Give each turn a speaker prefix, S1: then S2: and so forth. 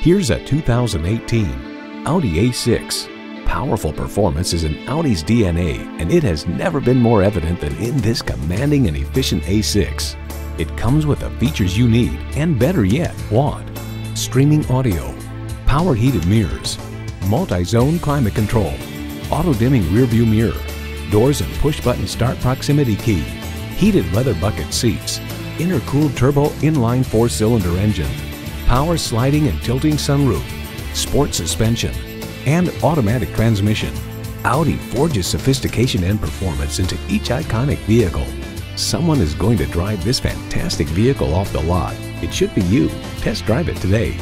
S1: Here's a 2018 Audi A6. Powerful performance is in Audi's DNA, and it has never been more evident than in this commanding and efficient A6. It comes with the features you need, and better yet, want. Streaming audio, power heated mirrors, multi-zone climate control, auto-dimming rearview mirror, doors and push-button start proximity key, heated leather bucket seats, intercooled turbo inline four-cylinder engine, power sliding and tilting sunroof, sport suspension, and automatic transmission. Audi forges sophistication and performance into each iconic vehicle. Someone is going to drive this fantastic vehicle off the lot. It should be you. Test drive it today.